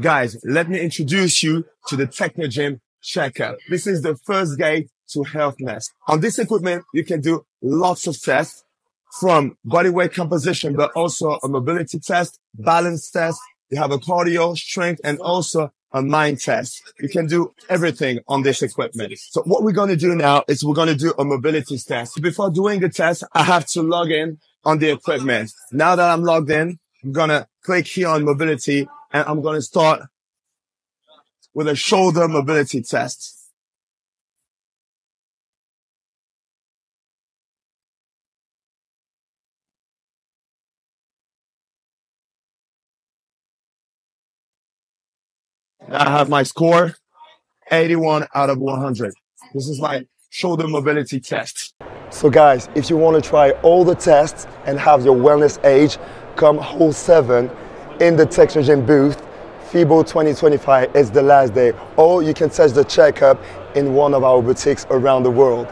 Guys, let me introduce you to the Technogym Checkup. This is the first gate to healthness. On this equipment, you can do lots of tests from body weight composition, but also a mobility test, balance test. You have a cardio, strength, and also a mind test. You can do everything on this equipment. So what we're going to do now is we're going to do a mobility test. Before doing the test, I have to log in on the equipment. Now that I'm logged in, I'm going to click here on mobility and I'm going to start with a shoulder mobility test. I have my score 81 out of 100. This is my shoulder mobility test. So guys, if you want to try all the tests and have your wellness age, come whole 7 in the Technogym booth. FIBO 2025 is the last day. Or you can test the checkup in one of our boutiques around the world.